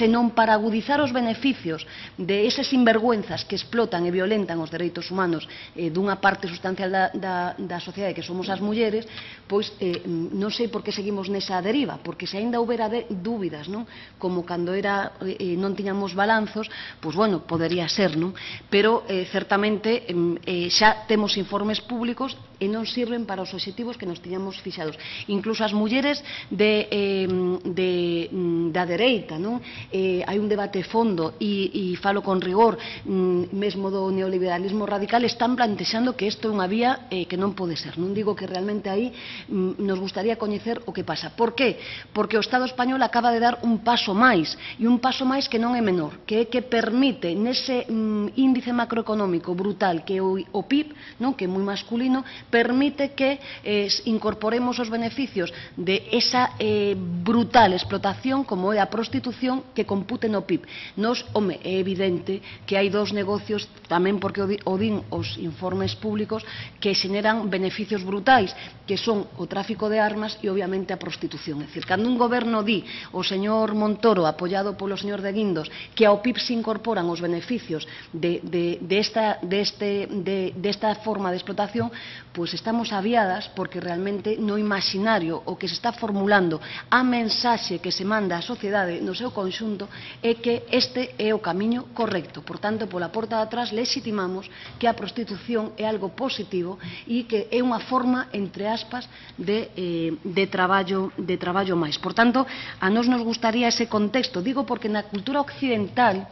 senón para agudizar os beneficios de esas sinvergüenzas que explotan e violentan os dereitos humanos eh, dunha parte sustancial da, da, da sociedade que somos as mulleres, pois eh, non sei por que seguimos nesa deriva, porque se aínda houbera de, dúbidas, non? como cando era, eh, eh non tiñamos balanzos, pois bueno, podería ser, non? pero eh, certamente eh, xa temos informes públicos e non sirven para os obxectivos que nos tiñamos fixados. Incluso as mulleres de, eh, de, mm, da dereita, non? Eh, hai un debate fondo e, e falo con rigor mm, mesmo do neoliberalismo radical están plantexando que isto é unha vía eh, que non pode ser. Non digo que realmente aí mm, nos gustaría coñecer o que pasa. Por qué? Porque o Estado español acaba de dar un paso máis e un paso máis que non é menor, que é que permite nese mm, índice macroeconómico brutal que é o, o PIB, non? que é moi masculino, permite que eh, incorporemos os beneficios de esa eh, brutal explotación como é a prostitución que compute no PIB. Nos, home, é evidente que hai dous negocios, tamén porque o din os informes públicos, que xeneran beneficios brutais, que son o tráfico de armas e obviamente a prostitución. É dicir, cando un goberno di o señor Montoro, apoiado polo señor de Guindos, que ao PIB se incorporan os beneficios de, de, de, esta, de, este, de, de esta forma de explotación, pois estamos aviadas porque realmente no imaginario o que se está formulando a mensaxe que se manda á sociedade no seu conxunto é que este é o camiño correcto. Por tanto, pola porta de atrás legitimamos que a prostitución é algo positivo e que é unha forma, entre aspas, de, eh, de, traballo, de traballo máis. Por tanto, a nos nos gustaría ese contexto. Digo porque na cultura occidental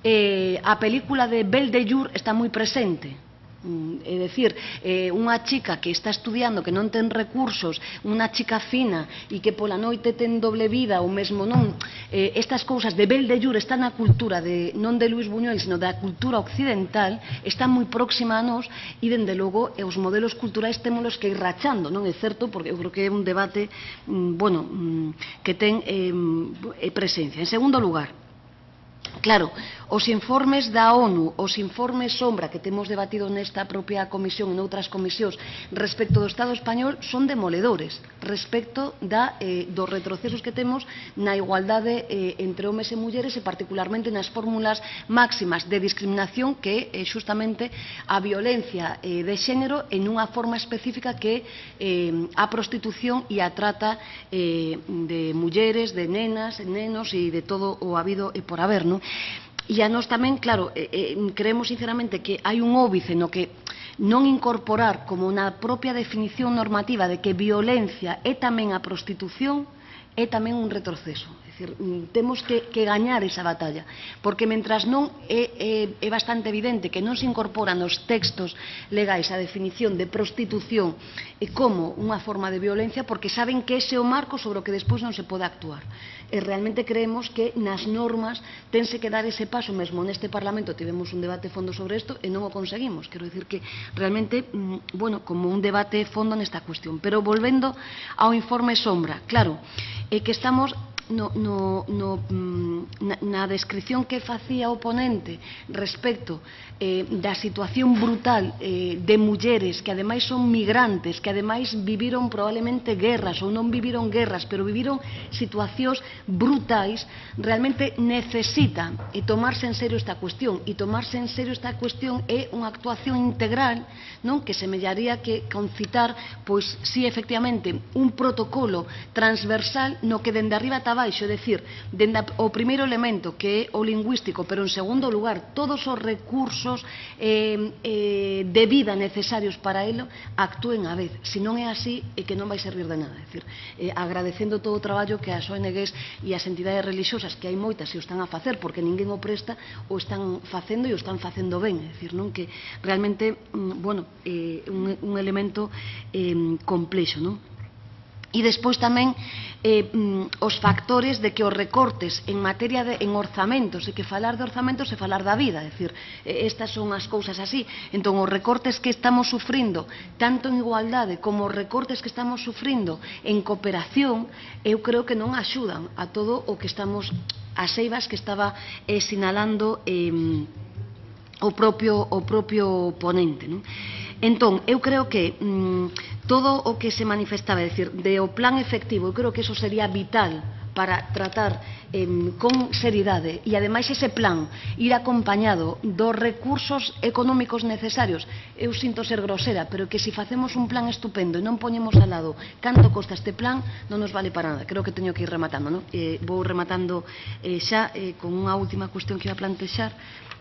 eh, a película de Belle de Jour está moi presente Mm, é dicir, eh, unha chica que está estudiando, que non ten recursos, unha chica fina e que pola noite ten doble vida ou mesmo non, eh, estas cousas de Bel de Llur están na cultura de, non de Luis Buñuel, sino da cultura occidental, está moi próxima a nós e, dende logo, e os modelos culturais témolos que ir rachando, non é certo? Porque eu creo que é un debate, mm, bueno, mm, que ten eh, eh presencia. En segundo lugar, claro, Os informes da ONU, os informes sombra que temos debatido nesta propia comisión e noutras comisións respecto do Estado español son demoledores respecto da, eh, dos retrocesos que temos na igualdade eh, entre homes e mulleres e particularmente nas fórmulas máximas de discriminación que é eh, xustamente a violencia eh, de xénero en unha forma específica que eh, a prostitución e a trata eh, de mulleres, de nenas, nenos e de todo o habido e por haber. Non? E a nós tamén, claro, eh, eh, creemos sinceramente que hai un óbice no que non incorporar como na propia definición normativa de que violencia é tamén a prostitución, é tamén un retroceso dicir, mm, temos que, que gañar esa batalla, porque mentras non é, é, é bastante evidente que non se incorporan nos textos legais a definición de prostitución e como unha forma de violencia, porque saben que ese é o marco sobre o que despois non se pode actuar. E realmente creemos que nas normas tense que dar ese paso, mesmo neste Parlamento tivemos un debate fondo sobre isto e non o conseguimos. Quero dicir que realmente, mm, bueno, como un debate fondo nesta cuestión. Pero volvendo ao informe Sombra, claro, é que estamos no, no, no, mm, na, na descripción que facía o ponente respecto eh, da situación brutal eh, de mulleres que ademais son migrantes, que ademais viviron probablemente guerras ou non viviron guerras, pero viviron situacións brutais, realmente necesitan e tomarse en serio esta cuestión. E tomarse en serio esta cuestión é unha actuación integral non que semellaría que concitar, pois, si efectivamente un protocolo transversal no que dende arriba ata abaixo, é dicir, dende o primeiro elemento que é o lingüístico, pero en segundo lugar todos os recursos eh, eh, de vida necesarios para elo actúen a vez. Se non é así, é que non vai servir de nada. É dicir, eh, agradecendo todo o traballo que as ONGs e as entidades religiosas, que hai moitas e o están a facer porque ninguén o presta, o están facendo e o están facendo ben. É dicir, non que realmente, mm, bueno, eh, un, un elemento eh, complexo, non? E despois tamén eh, mm, os factores de que os recortes en materia de en orzamentos, e que falar de orzamentos é falar da vida, é dicir, estas son as cousas así. Entón, os recortes que estamos sufrindo, tanto en igualdade como os recortes que estamos sufrindo en cooperación, eu creo que non axudan a todo o que estamos, as eivas que estaba eh, sinalando eh, o propio o propio ponente, non? Entón, eu creo que mm, todo o que se manifestaba, é dicir, de o plan efectivo, eu creo que eso sería vital para tratar eh, con seriedade e ademais ese plan ir acompañado dos recursos económicos necesarios. Eu sinto ser grosera, pero que se si facemos un plan estupendo e non poñemos al lado canto costa este plan, non nos vale para nada. Creo que teño que ir rematando ¿no? eh, vou rematando eh, xa eh, con unha última cuestión que iba a plantexar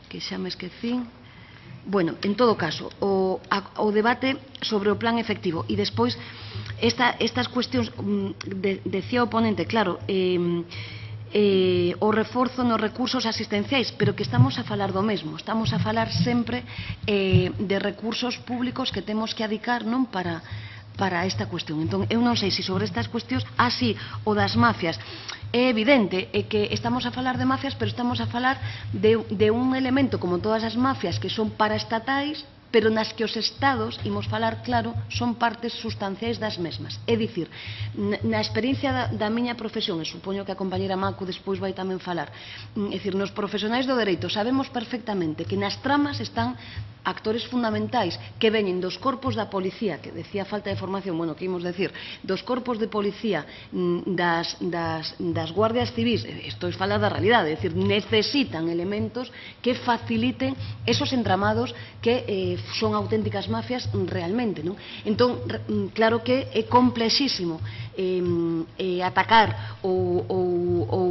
que xa me esquecín. Bueno, en todo caso, o, a, o debate sobre o plan efectivo. E despois esta, estas cuestións, mm, de, decía o ponente, claro, eh, eh, o reforzo nos recursos asistenciais, pero que estamos a falar do mesmo, estamos a falar sempre eh, de recursos públicos que temos que adicar non para para esta cuestión. Entón, eu non sei se sobre estas cuestións, ah, así, o das mafias, é evidente é que estamos a falar de mafias, pero estamos a falar de, de un elemento, como todas as mafias que son paraestatais, pero nas que os Estados, imos falar claro, son partes sustanciais das mesmas. É dicir, na experiencia da, da miña profesión, e supoño que a compañera Macu despois vai tamén falar, mm, é dicir, nos profesionais do dereito sabemos perfectamente que nas tramas están actores fundamentais que veñen dos corpos da policía, que decía falta de formación, bueno, que imos decir, dos corpos de policía mm, das, das, das guardias civis, isto é falar da realidade, é dicir, necesitan elementos que faciliten esos entramados que eh, son auténticas mafias mm, realmente, non? Entón, mm, claro que é complexísimo eh, eh, atacar ou, ou, ou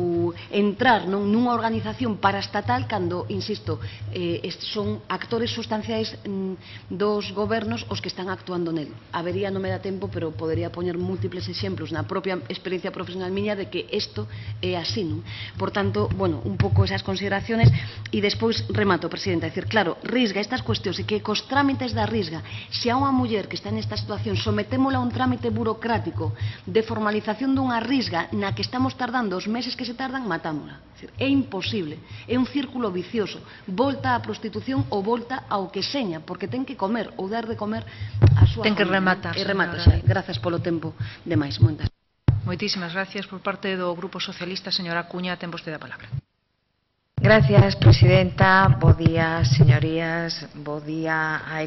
entrar non nunha organización paraestatal cando, insisto, eh, son actores sustanciais mm, dos gobernos os que están actuando nel. Habería, non me dá tempo, pero podería poñer múltiples exemplos na propia experiencia profesional miña de que isto é así, non? Por tanto, bueno, un pouco esas consideraciones e despois remato, Presidenta, decir, claro, risga estas cuestións e que os trámites da risga. Se a unha muller que está nesta situación sometémola a un trámite burocrático de formalización dunha risga na que estamos tardando os meses que se tardan, matámola. É imposible, é un círculo vicioso. Volta á prostitución ou volta ao que seña, porque ten que comer ou dar de comer a súa Ten que rematar. E remata, xa. Grazas polo tempo demais. Moitas. Moitísimas gracias por parte do Grupo Socialista, señora Cuña, ten vostede a palabra. Gracias, presidenta. Bo día, señorías. Bo día a